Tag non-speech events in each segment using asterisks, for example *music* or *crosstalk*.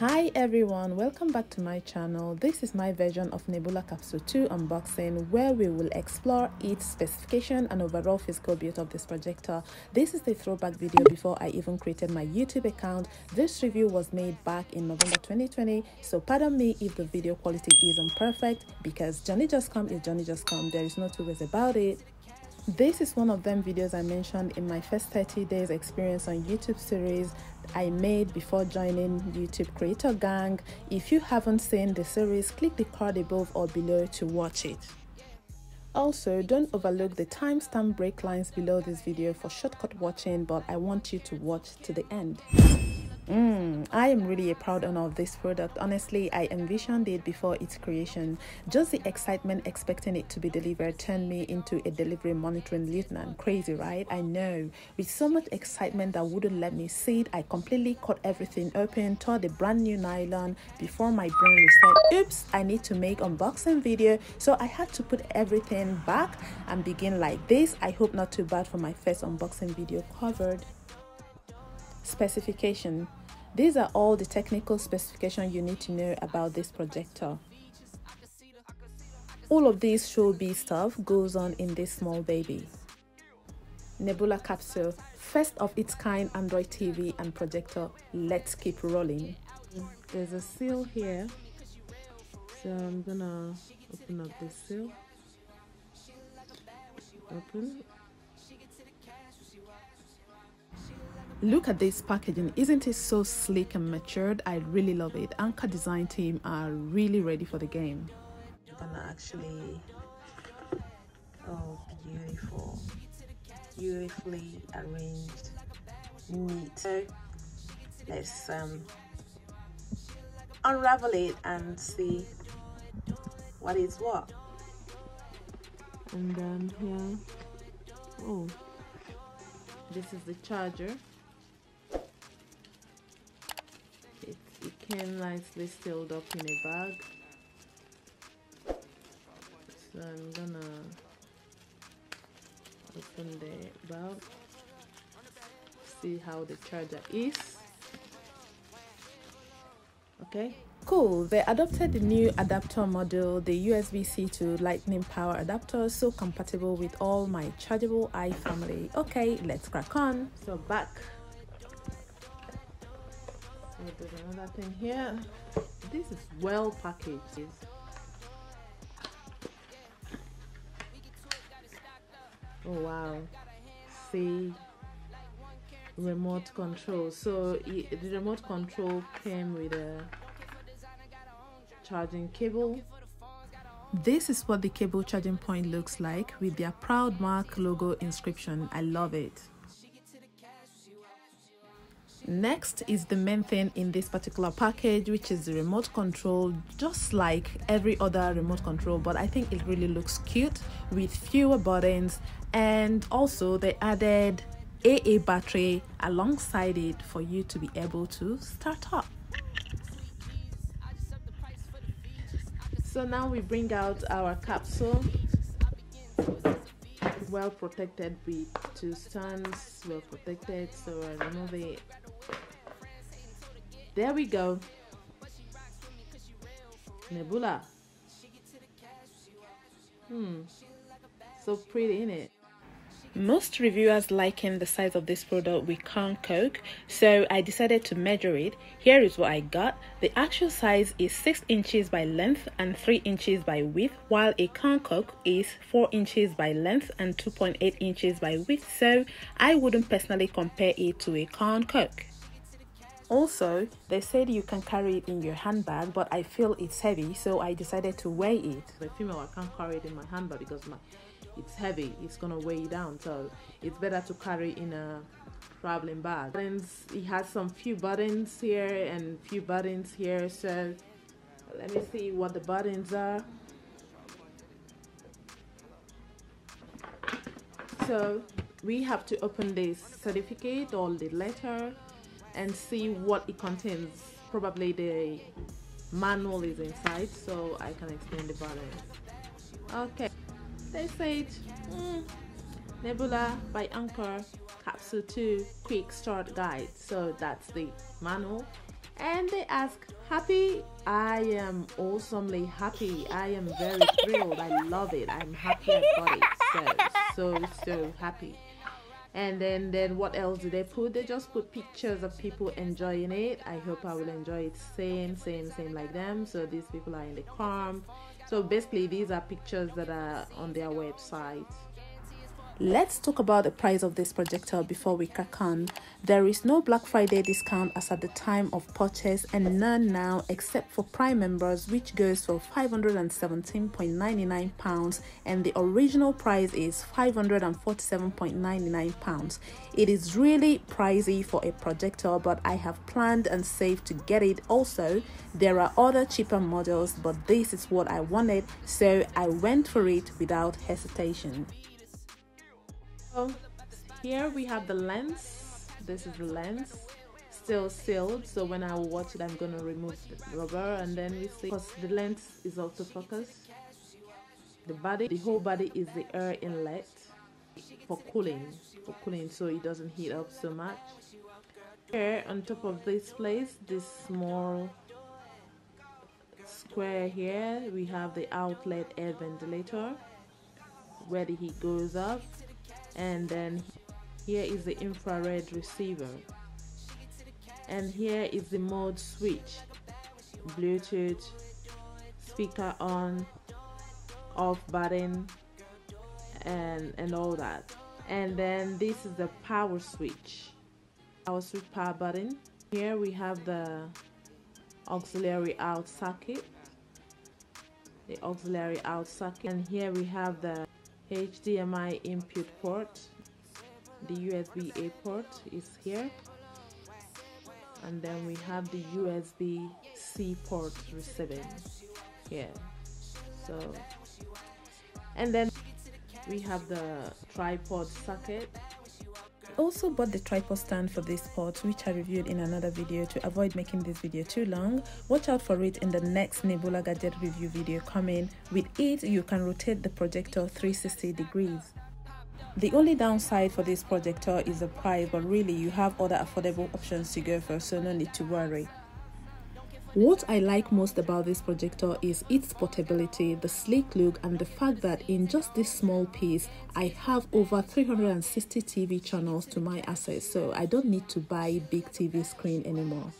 Hi everyone, welcome back to my channel. This is my version of Nebula Capsule 2 unboxing where we will explore its specification and overall physical build of this projector. This is the throwback video before I even created my YouTube account. This review was made back in November 2020, so pardon me if the video quality isn't perfect because Johnny Just Come is Johnny Just Come. There is no two ways about it. This is one of them videos I mentioned in my first 30 days experience on YouTube series I made before joining YouTube Creator Gang. If you haven't seen the series, click the card above or below to watch it. Also, don't overlook the timestamp break lines below this video for shortcut watching, but I want you to watch to the end. Mm, I am really a proud owner of this product. Honestly, I envisioned it before its creation. Just the excitement expecting it to be delivered turned me into a delivery monitoring lieutenant. Crazy, right? I know. With so much excitement that wouldn't let me sit, I completely cut everything open, tore the brand new nylon before my brain reset. Oops, I need to make unboxing video. So I had to put everything back and begin like this. I hope not too bad for my first unboxing video covered. Specification These are all the technical specifications you need to know about this projector. All of this showbiz stuff goes on in this small baby. Nebula Capsule, first of its kind Android TV and projector. Let's keep rolling. There's a seal here, so I'm gonna open up this seal. Open Look at this packaging. Isn't it so sleek and matured? I really love it. Anker design team are really ready for the game. I'm gonna actually, oh, beautiful. Beautifully arranged, neat. So let's um, unravel it and see what is what. And then here, oh, this is the charger. Came nicely sealed up in a bag so I'm gonna open the bag see how the charger is okay Cool, they adopted the new adapter model, the USB-C to lightning power adapter, so compatible with all my chargeable i family. Okay, let's crack on. So back there's another thing here. This is well packaged. Oh wow. See? Remote control. So the remote control came with a charging cable. This is what the cable charging point looks like with their proud mark logo inscription. I love it Next is the main thing in this particular package, which is the remote control, just like every other remote control, but I think it really looks cute with fewer buttons. And also they added AA battery alongside it for you to be able to start up. So now we bring out our capsule well protected with two stands well protected so I remove it there we go. Nebula. Hmm. So pretty, in it? Most reviewers liken the size of this product with Crown Coke, so I decided to measure it. Here is what I got. The actual size is 6 inches by length and 3 inches by width, while a Crown Coke is 4 inches by length and 2.8 inches by width, so I wouldn't personally compare it to a Crown Coke. Also, they said you can carry it in your handbag, but I feel it's heavy, so I decided to weigh it. The female, I can't carry it in my handbag because my it's heavy. It's gonna weigh you down, so it's better to carry in a traveling bag. Buttons, it has some few buttons here and few buttons here. So let me see what the buttons are. So we have to open this certificate or the letter and see what it contains. Probably the manual is inside, so I can explain the button. Okay, they said mm, Nebula by Anker Capsule 2 Quick Start Guide. So that's the manual. and they ask happy i am awesomely happy i am very *laughs* thrilled i love it i'm happy i got it so so so happy and then then what else do they put? They just put pictures of people enjoying it. I hope i will enjoy it same same same like them. So these people are in the car so basically these are pictures that are on their website Let's talk about the price of this projector before we crack on. There is no Black Friday discount as at the time of purchase and none now except for Prime members which goes for £517.99 and the original price is £547.99. It is really pricey for a projector but I have planned and saved to get it also. There are other cheaper models but this is what I wanted so I went for it without hesitation. So here we have the lens. This is the lens. Still sealed so when I watch it I'm gonna remove the rubber and then we see because the lens is autofocus the body the whole body is the air inlet for cooling for cooling so it doesn't heat up so much. Here on top of this place this small square here we have the outlet air ventilator where the heat goes up and then here is the infrared receiver. And here is the mode switch. Bluetooth speaker on off button and and all that. And then this is the power switch. Power switch power button. Here we have the auxiliary out socket. The auxiliary out socket. And here we have the HDMI input port. The USB A port is here. And then we have the USB C port receiving here. So and then we have the tripod socket also bought the tripod stand for this pot which I reviewed in another video to avoid making this video too long. Watch out for it in the next Nebula gadget review video coming. With it you can rotate the projector 360 degrees. The only downside for this projector is the price but really you have other affordable options to go for so no need to worry. What I like most about this projector is its portability, the sleek look and the fact that in just this small piece, I have over 360 TV channels to my access so I don't need to buy big TV screen anymore.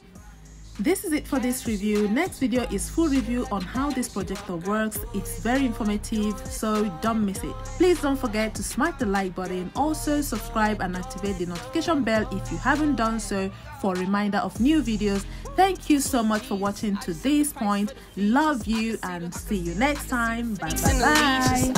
This is it for this review. Next video is full review on how this projector works. It's very informative, so don't miss it. Please don't forget to smash the like button. Also subscribe and activate the notification bell if you haven't done so for a reminder of new videos. Thank you so much for watching to this point. Love you and see you next time. Bye bye bye.